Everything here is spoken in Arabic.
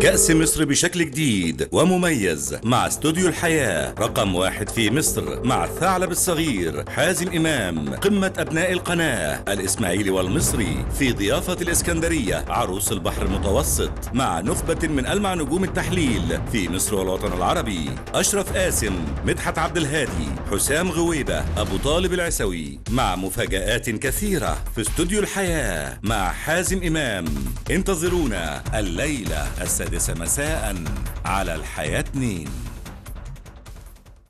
كأس مصر بشكل جديد ومميز مع استوديو الحياة. رقم واحد في مصر مع الثعلب الصغير حازم إمام قمة أبناء القناة الإسماعيلي والمصري في ضيافة الإسكندرية عروس البحر المتوسط مع نخبة من ألمع نجوم التحليل في مصر والوطن العربي. أشرف قاسم مدحت عبد الهادي حسام غويبة أبو طالب العسوي مع مفاجآت كثيرة في استوديو الحياة مع حازم إمام. انتظرونا الليلة السادسة مساء على الحياة 2